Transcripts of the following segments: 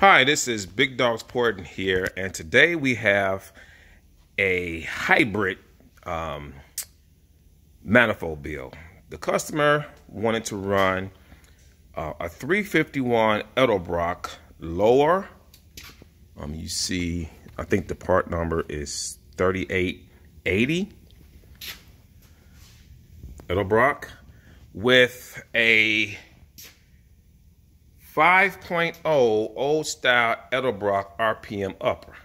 Hi, this is Big Dogs Porting here, and today we have a hybrid um, manifold build. The customer wanted to run uh, a 351 Edelbrock lower. Um, you see, I think the part number is 3880 Edelbrock with a 5.0 old style Edelbrock RPM upper.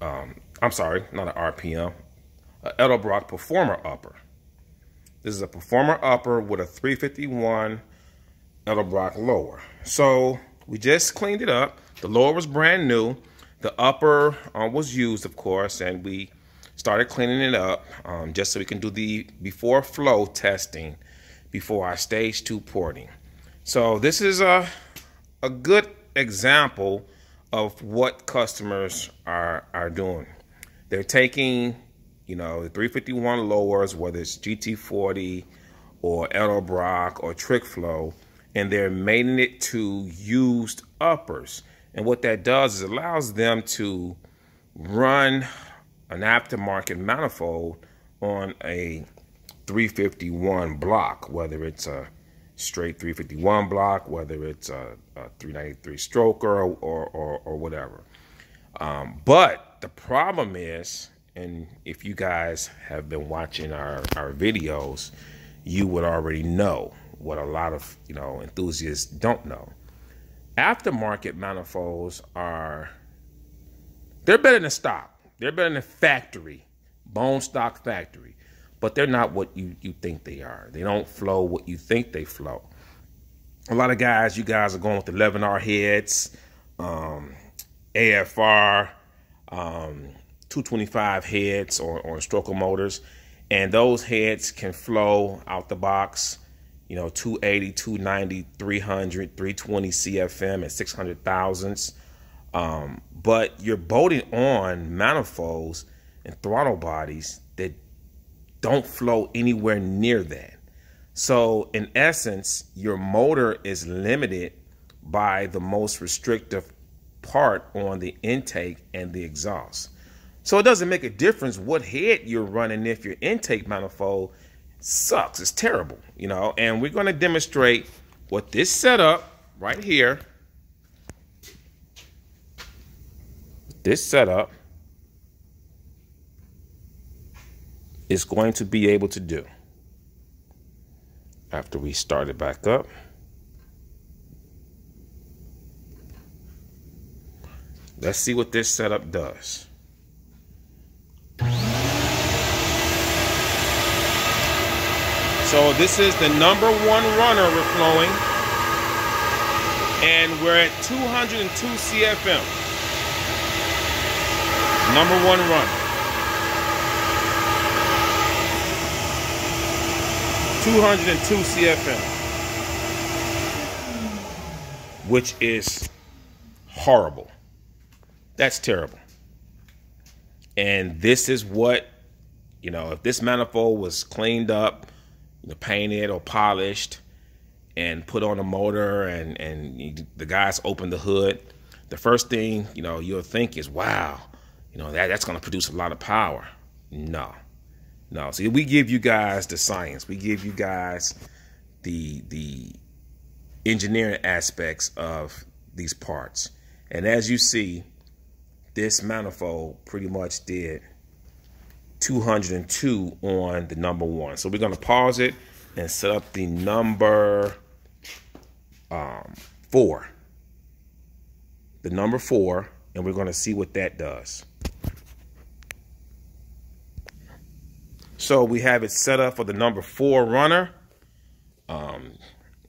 Um, I'm sorry, not an RPM, an Edelbrock Performer upper. This is a Performer upper with a 351 Edelbrock lower. So we just cleaned it up. The lower was brand new. The upper uh, was used, of course, and we started cleaning it up um, just so we can do the before flow testing before our stage two porting. So this is a, a good example of what customers are, are doing. They're taking, you know, the 351 lowers, whether it's GT40 or Edelbrock or Trick Flow, and they're mating it to used uppers. And what that does is allows them to run an aftermarket manifold on a 351 block, whether it's a straight 351 block, whether it's a, a 393 stroker or, or, or, or whatever. Um, but the problem is, and if you guys have been watching our, our videos, you would already know what a lot of you know enthusiasts don't know. Aftermarket manifolds are they're better than stock. They're better than factory, bone stock factory but they're not what you, you think they are. They don't flow what you think they flow. A lot of guys, you guys are going with 11R heads, um, AFR, um, 225 heads or, or stroker motors, and those heads can flow out the box, you know, 280, 290, 300, 320 CFM at 600 thousandths. Um, but you're bolting on manifolds and throttle bodies that don't flow anywhere near that. So in essence, your motor is limited by the most restrictive part on the intake and the exhaust. So it doesn't make a difference what head you're running if your intake manifold sucks. It's terrible, you know. And we're going to demonstrate what this setup right here, this setup is going to be able to do after we start it back up. Let's see what this setup does. So this is the number one runner we're flowing. And we're at 202 CFM. Number one runner. 202 CFM, which is horrible. That's terrible. And this is what, you know, if this manifold was cleaned up, you know, painted or polished and put on a motor and, and the guys open the hood, the first thing, you know, you'll think is, wow, you know, that, that's going to produce a lot of power. No. No, see, we give you guys the science. We give you guys the the engineering aspects of these parts. And as you see, this manifold pretty much did 202 on the number one. So we're going to pause it and set up the number um, four. The number four, and we're going to see what that does. So we have it set up for the number four runner. Um,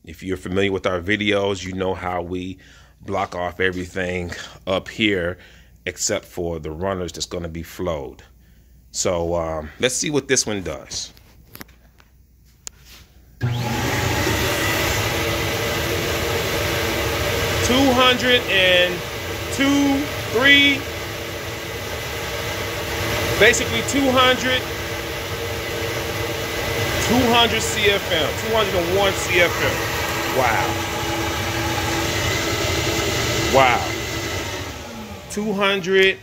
if you're familiar with our videos, you know how we block off everything up here except for the runners that's going to be flowed. So um, let's see what this one does. Two hundred and two, three, basically two hundred 200 CFM, 201 CFM. Wow. Wow. 200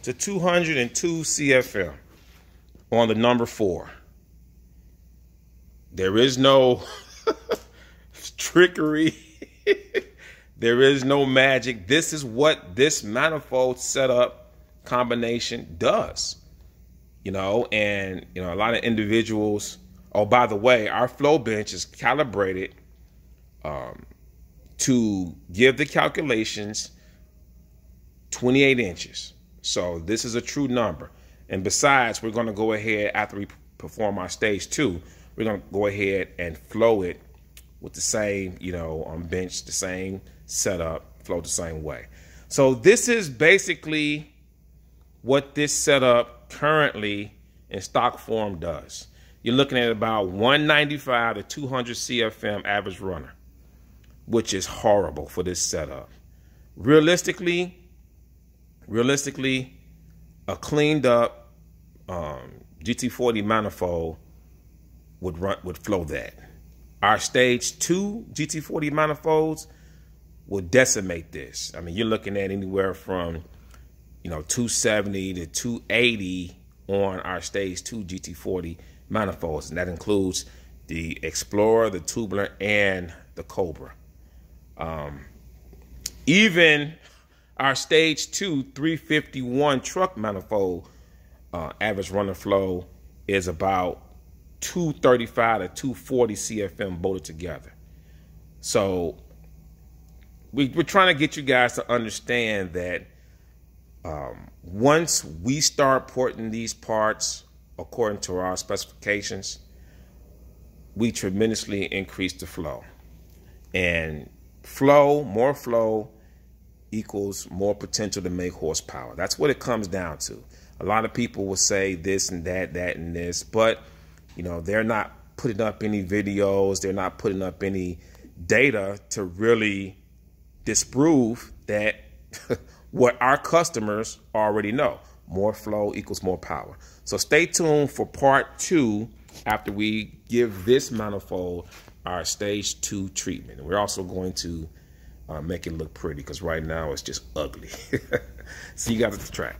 to 202 CFM on the number four. There is no trickery. there is no magic. This is what this manifold setup combination does. You know, and you know, a lot of individuals. Oh, by the way, our flow bench is calibrated um, to give the calculations 28 inches. So this is a true number. And besides, we're going to go ahead after we perform our stage two, we're going to go ahead and flow it with the same, you know, on bench, the same setup, flow the same way. So this is basically what this setup currently in stock form does. You're looking at about 195 to 200 CFM average runner, which is horrible for this setup. Realistically, realistically, a cleaned up um, GT40 manifold would run would flow that. Our stage two GT40 manifolds will decimate this. I mean, you're looking at anywhere from you know 270 to 280 on our stage two GT40 manifolds, and that includes the Explorer, the Tubular, and the Cobra. Um, even our stage two 351 truck manifold uh, average running flow is about 235 to 240 CFM bolted together. So we, are trying to get you guys to understand that um, once we start porting these parts according to our specifications, we tremendously increase the flow. And flow, more flow, equals more potential to make horsepower. That's what it comes down to. A lot of people will say this and that, that and this, but you know, they're not putting up any videos, they're not putting up any data to really disprove that what our customers already know. More flow equals more power. So stay tuned for part two after we give this manifold our stage two treatment. We're also going to uh, make it look pretty because right now it's just ugly. See you guys at the track.